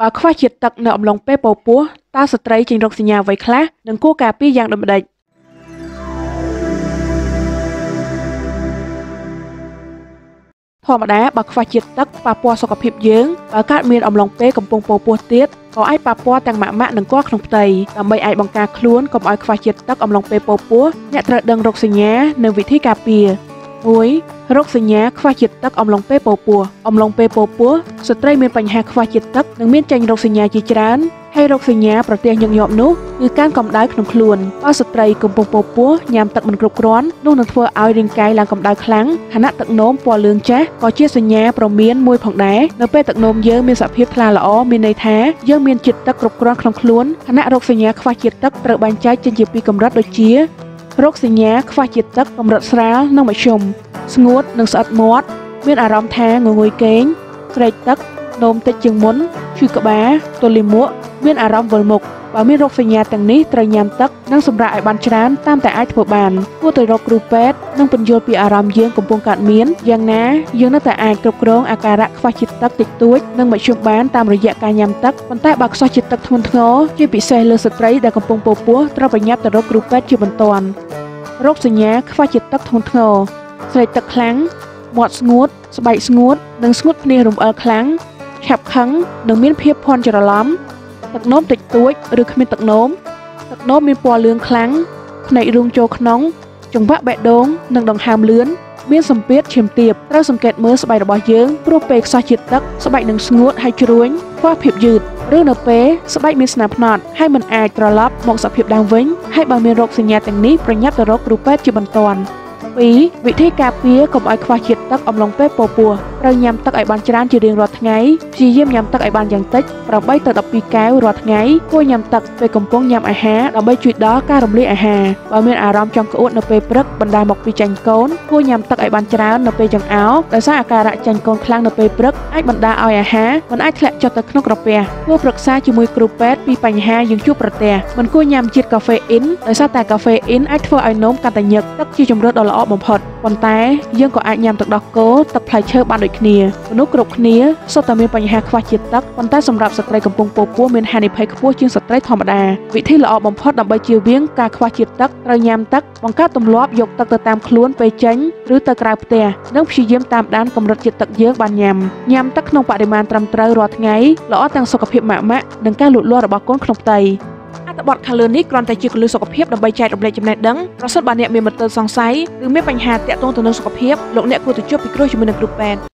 បើខ្វះជាតិទឹកនៅអំឡុងពេលពពោះតើស្ត្រីចេញរោគសញ្ញាអ្វីខ្លះនិងគួរការពារយ៉ាងដូចម្តេចធម្មតាបើខ្វះជាតិទឹកប៉ះពាល់សុខភាពយើងបើកើតមានអំឡុងពេលកំពុងពពោះទៀតក៏អាចប៉ះពាល់ទាំងម៉ាក់ម៉ាក់និងកក្នុងផ្ទៃដើម្បីអាចបង្ការខ្លួនកុំឲ្យខ្វះជាតិទឹកអំឡុងពេលពពោះអ្នកត្រូវដឹងរោគសញ្ញានិងវិធីការពារ1 រោគសញ្ញាខ្វះជាតិទឹកអំឡុងពេលពពោះអំឡុងពេលពពោះស្ត្រីមានបញ្ហាខ្វះជាតិទឹកនិងមានចេញរោគសញ្ញាជាច្រើនហើយរោគសញ្ញាប្រទះញឹកញាប់នោះគឺការកម្ដៅក្នុងខ្លួនបើស្ត្រីកំពុងពពោះញ៉ាំទឹកមិនគ្រប់គ្រាន់នោះនឹងធ្វើឲ្យរាងកាយឡើងកម្ដៅខ្លាំងខណៈទឹកនោមពណ៌លឿងចាស់ក៏ជាសញ្ញាប្រមានមួយផងដែរនៅពេលទឹកនោមយើងមានសភាពថ្លាល្អមានន័យថាយើងមានជាតិទឹកគ្រប់គ្រាន់ក្នុងខ្លួនខណៈរោគសញ្ញាខ្វះជាតិទឹកត្រូវបែងចែកចេញជាពីរកម្រិតដូចជារោគសញ្ញាខ្វះជាតិទឹកកម្រិតស្រាលនិងមធ្យម ស្ងួតនិងស្អិតមាត់មានអារម្មណ៍ថាងងុយគេងស្រេកទឹកនោមតិចជាងមុនឈឺក្បាលទល់លាមកមានអារម្មណ៍វិលមុខបើមានរោគសញ្ញាទាំងនេះត្រូវញ៉ាំទឹកនិងសម្រាកឲ្យបានច្រើនតាមតែអាចធ្វើបានគួរទៅរកគ្រូពេទ្យនិងពន្យល់ពីអារម្មណ៍យើងកំពុងកើតមានយ៉ាងណាយើងនៅតែអាចគ្រប់គ្រងអាការៈខ្វះជាតិទឹកតិចតួចនិងមធ្យមបានតាមរយៈការញ៉ាំទឹកប៉ុន្តែបើខ្សោះជាតិទឹកធ្ងន់ធ្ងរជាពិសេសលើស្ត្រីដែលកំពុងពពោះត្រូវប្រញាប់ទៅរកគ្រូពេទ្យជាបន្ទាន់រោគសញ្ញាខ្វះជាតិទឹកធ្ងន់ធ្ងរ ស្រេកទឹកខ្លាំងមាត់ស្ងួត ស្បែកស្ងួត និងស្ងួតភ្នាសរំអិលខ្លាំងឆាប់ខឹងនិងមានភាពភ័ន្តច្រឡំទឹកនោមតិចតួចឬគ្មានទឹកនោមទឹកនោមមានពណ៌លឿងខ្លាំងភ្នែករូងចូលក្នុងចង្វាក់បេះដូងនិងដង្ហើមលឿនមានសម្ពាធឈាមទាបត្រូវសង្កេតមើលស្បែករបស់យើងព្រោះពេលខ្សោះជាតិទឹកស្បែកនឹងស្ងួតហើយជ្រួញខ្វះភាពយឺតឬនៅពេលស្បែកមានស្នាមផ្នត់ហើយមិនអាចត្រឡប់មកសភាពដើមវិញហើយបើមានរោគសញ្ញាទាំងនេះប្រញាប់ទៅរកគ្រូពេទ្យជាបន្ទាន់ 2 វិធីការពារកុំឲ្យខ្វះជាតិទឹកអំឡុងពេលពពោះ ត្រូវញ៉ាំទឹកឲ្យបានច្រើនជារៀងរាល់ថ្ងៃព្យាយាមញ៉ាំទឹកឲ្យបានយ៉ាងតិច8ទៅ12កែវរាល់ថ្ងៃគួរញ៉ាំទឹកពេលកំពុងញ៉ាំអាហារដើម្បីជួយដល់ការរំលាយអាហារបើមានអារម្មណ៍ចង់ក្អួតនៅពេលព្រឹកបណ្ដាលមកពីចាញ់កូនគួរញ៉ាំទឹកឲ្យបានច្រើននៅពេលចង្អោរដោយសារអាការៈចាញ់កូនខ្លាំងនៅពេលព្រឹកអាចបណ្ដាលឲ្យអាហារមិនអាចធ្លាក់ចុះទៅក្នុងក្រពះគួរប្រឹក្សាជាមួយគ្រូពេទ្យពីបញ្ហាយើងជួបប្រទះមិនគួរញ៉ាំជាតិកាហ្វេអ៊ីនដោយសារតែកាហ្វេអ៊ីនអាចធ្វើឲ្យនោមកាន់តែញឹកទឹកជាជម្រើសដ៏ល្អបំផុតប៉ុន្តែយើងក៏អាចញ៉ាំទឹកដោះគោទឹកផ្លែឈើបានដូចគ្នាមនុស្សគ្រប់គ្នាសុទ្ធតែមានបញ្ហាខ្វះជាតិទឹកប៉ុន្តែសម្រាប់ស្ត្រីកំពុងពពោះមានហានិភ័យខ្ពស់ជាងស្ត្រីធម្មតាវិធីល្អបំផុតដើម្បីជៀសវាងការខ្វះជាតិទឹកត្រូវញ៉ាំទឹកបង្កើតទម្លាប់យកទឹកទៅតាមខ្លួនពេលចេញឬទៅក្រៅផ្ទះនិងព្យាយាមតាមដានកម្រិតជាតិទឹកយើងបានញ៉ាំញ៉ាំទឹកក្នុងបរិមាណត្រឹមត្រូវរាល់ថ្ងៃល្អទាំងសុខភាពម៉ាក់ម៉ាក់និងការលូតលាស់របស់កូនក្នុងផ្ទៃអត្ថបទខាងលើនេះគ្រាន់តែជាគន្លឹះសុខភាពដើម្បីចែករំលែកចំណេះដឹងប្រសិនបើអ្នកមានមន្ទិលសង្ស័យឬមានបញ្ហាទាក់ទងទៅនឹងសុខភាពលោកអ្នកគួរទៅជួបពិគ្រោះជាមួយនឹងគ្រូពេទ្យ